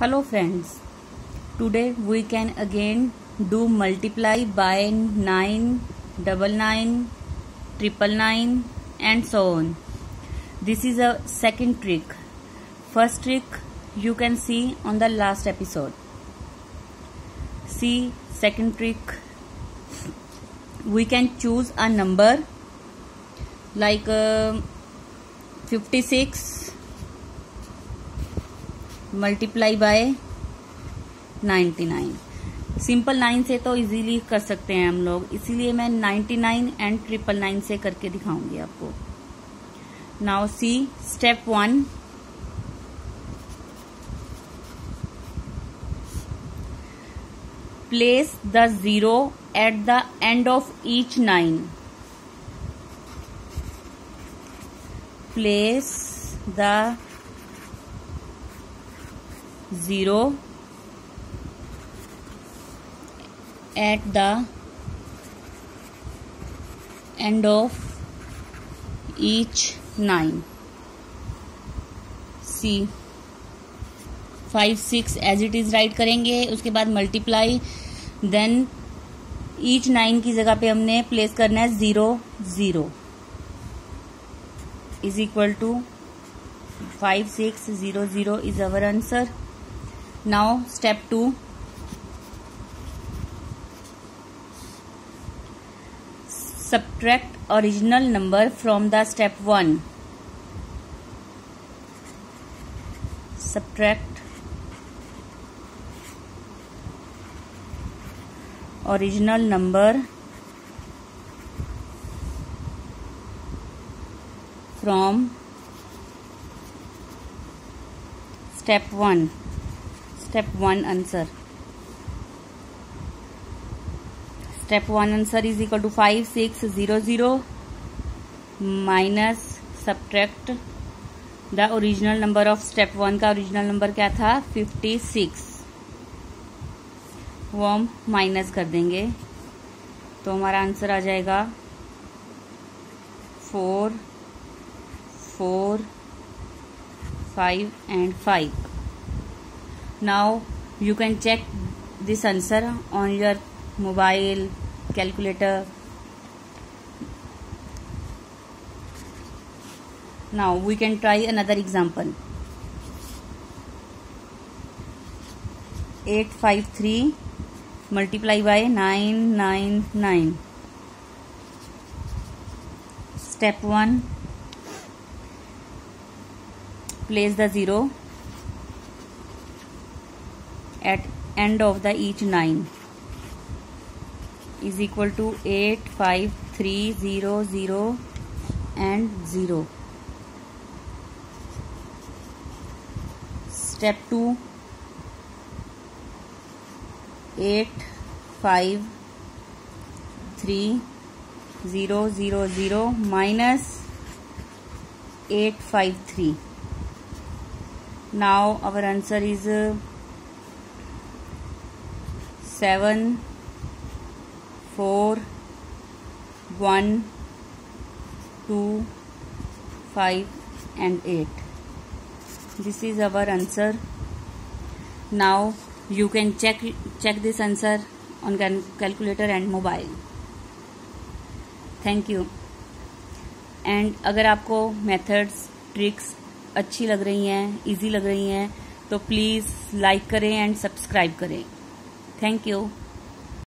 hello friends. Today we can again do multiply by 9 double nine triple nine and so on. This is a second trick. First trick you can see on the last episode. See second trick. We can choose a number like uh, 56 multiply by ninety nine simple nine से तो easily कर सकते हैं हम लोग। इसीलिए मैं ninety nine and triple nine से करके दिखाऊँगी आपको। Now see step one place the zero at the end of each nine place the zero at the end of each nine. See five six as it is write करेंगे। उसके बाद multiply then each nine की जगह पे हमने place करना है zero zero is equal to five six zero zero is our answer now step 2 subtract original number from the step 1 subtract original number from step 1 step one answer step one answer is equal to five six zero zero minus subtract the original number of step one का original number क्या था? Fifty six वो हम minus कर देंगे। तो हमारा answer आ जाएगा four four five and five now you can check this answer on your mobile calculator. Now we can try another example. 853 multiply by 999 step 1 place the zero at end of the each 9 is equal to 8 5 3 0 0 and 0 step 2 8 5 3 0 0 0 minus 853 now our answer is uh, seven four one two five and eight this is our answer now you can check check this answer on can calculator and mobile thank you and अगर आपको methods tricks अच्छी लग रही हैं easy लग रही हैं तो प्लीज़ लाइक करें एंड सब्सक्राइब करें. Thank you.